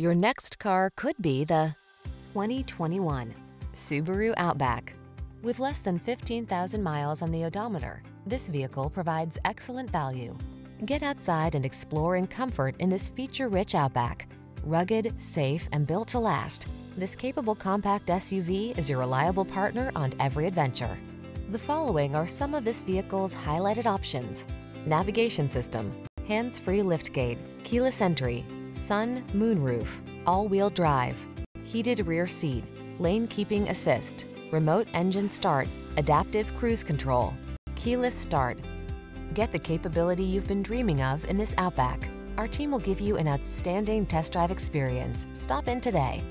Your next car could be the 2021 Subaru Outback. With less than 15,000 miles on the odometer, this vehicle provides excellent value. Get outside and explore in comfort in this feature-rich Outback. Rugged, safe, and built to last, this capable compact SUV is your reliable partner on every adventure. The following are some of this vehicle's highlighted options. Navigation system, hands-free liftgate, keyless entry, sun, moonroof, all-wheel drive, heated rear seat, lane keeping assist, remote engine start, adaptive cruise control, keyless start. Get the capability you've been dreaming of in this Outback. Our team will give you an outstanding test drive experience. Stop in today.